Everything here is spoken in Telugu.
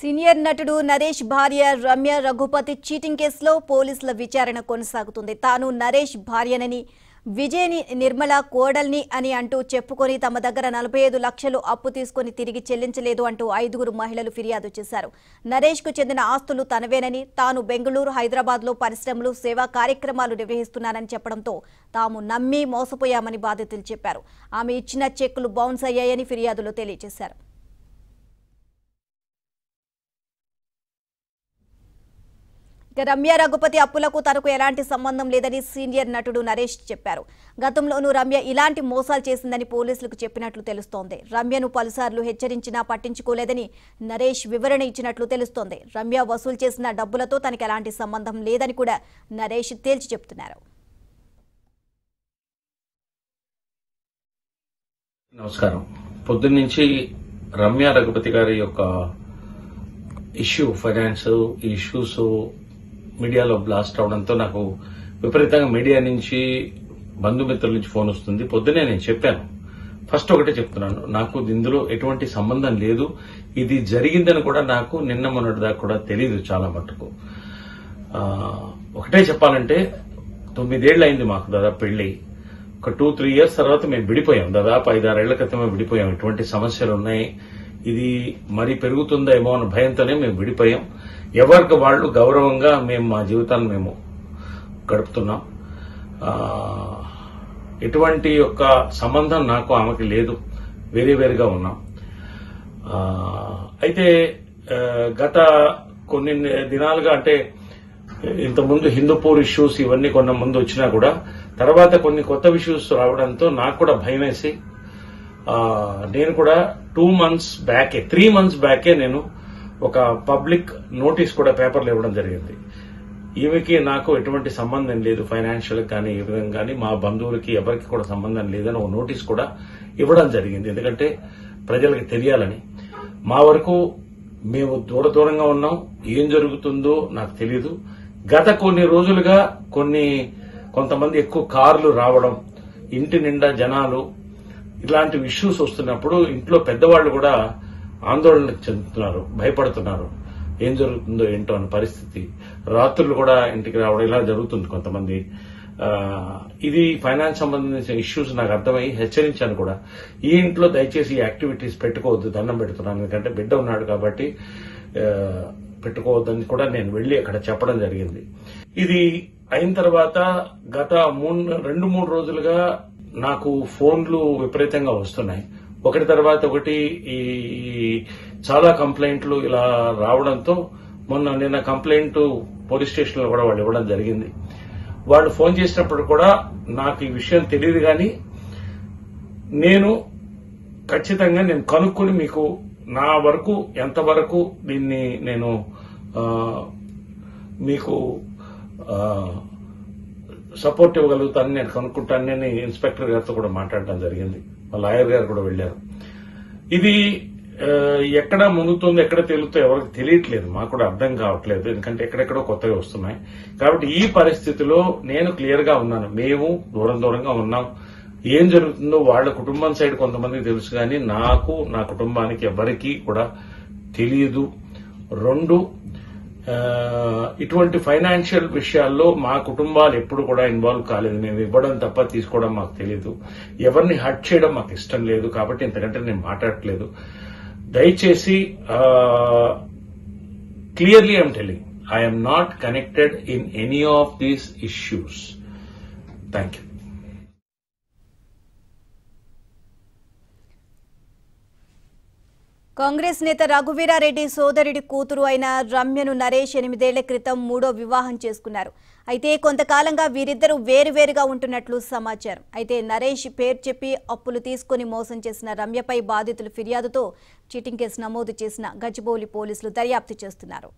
సీనియర్ నటుడు నరేష్ భార్య రమ్య రఘుపతి చీటింగ్ కేసులో పోలీసుల విచారణ కొనసాగుతుంది. తాను నరేష్ భార్యనని విజయని నిర్మల కోడల్ని అని అంటూ చెప్పుకొని తమ దగ్గర నలభై ఐదు లక్షలు అప్పు తీసుకొని తిరిగి చెల్లించలేదు అంటూ ఐదుగురు మహిళలు ఫిర్యాదు చేశారు. నరేష్కు చెందిన ఆస్తులు తనవేనని తాను బెంగళూరు హైదరాబాద్లో పరిశ్రమలు సేవా కార్యక్రమాలు నిర్వహిస్తున్నానని చెప్పడంతో తాము నమ్మి మోసపోయామని బాధితులు చెప్పారు. ఆమె ఇచ్చిన చెక్కులు బౌన్స్ అయ్యాయని ఫిర్యాదులో తెలియజేశారు. రమ్య రఘుపతి అప్పులకు తనకు ఎలాంటి సంబంధం లేదని సీనియర్ నటుడు నరేష్ చెప్పారు. గతంలోనూ రమ్య ఇలాంటి మోసాలు చేసిందని పోలీసులకు చెప్పినట్లు తెలుస్తోంది. రమ్యను పలుసార్లు హెచ్చరించినా పట్టించుకోలేదని నరేష్ వివరణ ఇచ్చినట్లు తెలుస్తోంది. రమ్య వసూలు చేసిన డబ్బులతో తనకు ఎలాంటి సంబంధం లేదని కూడా నరేష్ తేల్చి చెప్తున్నారు. నమస్కారం. పొద్దున్నుంచి రమ్య రఘుపతి గారి యొక్క ఇష్యూ ఫైనాన్స్ ఇష్యూస్ మీడియాలో బ్లాస్ట్ అవడంతో నాకు విపరీతంగా మీడియా నుంచి బంధుమిత్రుల నుంచి ఫోన్ వస్తుంది. పొద్దునే నేను చెప్పాను. ఫస్ట్ ఒకటే చెప్తున్నాను. నాకు ఇందులో ఎటువంటి సంబంధం లేదు. ఇది జరిగిందని కూడా నాకు నిన్న మొన్నటి దాకా కూడా తెలియదు చాలా మటుకు. ఒకటే చెప్పాలంటే తొమ్మిదేళ్ళు అయింది మాకు దాదాపు పెళ్ళి ఒక టూ త్రీ ఇయర్స్ తర్వాత మేము విడిపోయాం. దాదాపు ఐదారేళ్ళ క్రితమే విడిపోయాం. ఎటువంటి సమస్యలు ఉన్నాయి? ఇది మరీ పెరుగుతుందేమో అన్న భయంతోనే మేము విడిపోయాం. ఎవరికి వాళ్ళు గౌరవంగా మేము మా జీవితాన్ని మేము గడుపుతున్నాం. ఎటువంటి యొక్క సంబంధం నాకు ఆమెకి లేదు. వేరే వేరుగా ఉన్నాం. అయితే గత కొన్ని దినాలుగా అంటే ఇంతకుముందు హిందూపూర్ ఇష్యూస్ ఇవన్నీ కొన్న ముందు వచ్చినా కూడా తర్వాత కొన్ని కొత్త ఇష్యూస్ రావడంతో నాకు కూడా భయం వేసి నేను కూడా టూ మంత్స్ బ్యాకే త్రీ మంత్స్ బ్యాకే నేను ఒక పబ్లిక్ నోటీస్ కూడా పేపర్లు ఇవ్వడం జరిగింది. ఈమెకి నాకు ఎటువంటి సంబంధం లేదు ఫైనాన్షియల్ కానీ ఏ విధంగా కానీ మా బంధువులకి ఎవరికి కూడా సంబంధం లేదని ఒక నోటీస్ కూడా ఇవ్వడం జరిగింది. ఎందుకంటే ప్రజలకు తెలియాలని. మా వరకు మేము దూర దూరంగా ఉన్నాం. ఏం జరుగుతుందో నాకు తెలియదు గత కొన్ని రోజులుగా కొన్ని కొంతమంది ఎక్కువ కార్లు రావడం ఇంటి నిండా జనాలు ఇలాంటి ఇష్యూస్ వస్తున్నప్పుడు ఇంట్లో పెద్దవాళ్ళు కూడా ఆందోళన చెందుతున్నారు భయపడుతున్నారు. ఏం జరుగుతుందో ఏంటో అనే పరిస్థితి. రాత్రులు కూడా ఇంటికి రావడం ఇలా జరుగుతుంది కొంతమంది. ఇది ఫైనాన్స్ సంబంధించిన ఇష్యూస్ నాకు అర్థమై హెచ్చరించాను కూడా. ఈ ఇంట్లో దయచేసి ఈ యాక్టివిటీస్ పెట్టుకోవద్దు దండం పెడుతున్నాను. ఎందుకంటే బిడ్డ ఉన్నాడు కాబట్టి పెట్టుకోవద్దని కూడా నేను వెళ్ళి అక్కడ చెప్పడం జరిగింది. ఇది అయిన తర్వాత గత మూడు రెండు మూడు రోజులుగా నాకు ఫోన్లు విపరీతంగా వస్తున్నాయి. ఒకటి తర్వాత ఒకటి ఈ చాలా కంప్లైంట్లు ఇలా రావడంతో మొన్న నిన్న కంప్లైంట్ పోలీస్ స్టేషన్లో కూడా వాళ్ళు ఇవ్వడం జరిగింది. వాళ్ళు ఫోన్ చేసినప్పుడు కూడా నాకు ఈ విషయం తెలియదు కానీ నేను ఖచ్చితంగా నేను కనుక్కొని మీకు నా వరకు ఎంతవరకు దీన్ని నేను మీకు సపోర్ట్ ఇవ్వగలుగుతానని నేను కనుక్కుంటానని ఇన్స్పెక్టర్ గారితో కూడా మాట్లాడడం జరిగింది. లాయర్ గారు కూడా వెళ్ళారు. ఇది ఎక్కడ మునుగుతుందో ఎక్కడ తేలుతో ఎవరికి తెలియట్లేదు. మాకు కూడా అర్థం కావట్లేదు. ఎందుకంటే ఎక్కడెక్కడో కొత్తగా వస్తున్నాయి. కాబట్టి ఈ పరిస్థితిలో నేను క్లియర్గా ఉన్నాను. మేము దూరం దూరంగా ఉన్నాం. ఏం జరుగుతుందో వాళ్ళ కుటుంబం సైడ్ కొంతమందికి తెలుసు కానీ నాకు నా కుటుంబానికి ఎవరికీ కూడా తెలియదు. రెండు ఇటువంటి ఫైనాన్షియల్ విషయాల్లో మా కుటుంబాలు ఎప్పుడు కూడా ఇన్వాల్వ్ కాలేదు. మేము ఇవ్వడం తప్ప తీసుకోవడం మాకు తెలియదు ఎవరిని హర్ట్ చేయడం మాకు ఇష్టం లేదు కాబట్టి ఇంతకంటే నేను మాట్లాడట్లేదు. దయచేసి clearly I'm telling I'm not connected in any of these issues. Thank you Congress నేత రఘువీరారెడ్డి సోదరుడి కూతురు అయిన రమ్యను నరేష్ ఎనిమిదేళ్ళ క్రితం మూడో వివాహం చేసుకున్నారు. అయితే కొంతకాలంగా వీరిద్దరూ వేరువేరుగా ఉంటున్నట్లు సమాచారం. అయితే నరేష్ పేరు చెప్పి అప్పులు తీసుకుని మోసం చేసిన రమ్యపై బాధితులు ఫిర్యాదుతో చీటింగ్ కేసు నమోదు చేసిన గచ్చిబౌలి పోలీసులు దర్యాప్తు చేస్తున్నారు.